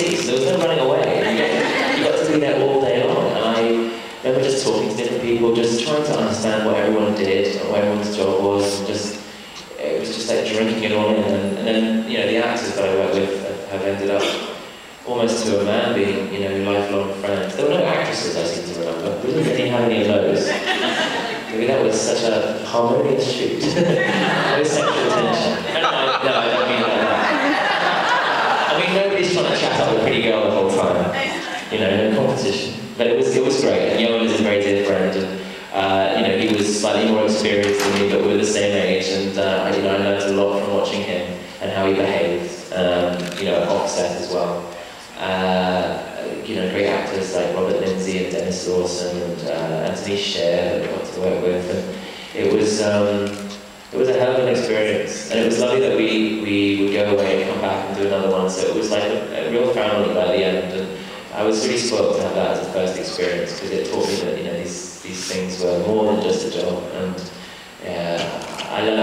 There was no running away. You got, to be there all day long. And I remember just talking to different people, just trying to understand what everyone did and what everyone's job was, and just it was just like drinking it all in. And, and then you know the actors that I work with have, ended up almost to a man being you know lifelong friends. There were no actresses I seem to remember. We didn't really have any of those. Maybe that was such a harmonious shoot. no sexual tension. No, no, no, I don't mean like that. I mean, nobody's trying to chat up a pretty girl the whole time. You know, no competition. But it was, it was great. And Ioan is a very dear friend. And, uh, you know, he was slightly more experienced than me, but we're the same age. And, uh, you know, I learned a lot from watching him and how he behaved, um, you know, at offset as well. Uh, you know, great actors like Robert Lindsay and Denis Lawson and uh, Antony Sher that I got to work with. And it was um, it was a hell of an experience, and it was lovely that we, we would go away and come back and do another one. So it was like a, a real family by the end, and I was really spoiled to have that as a first experience because it taught me that you know these these things were more than just a job, and yeah, I learned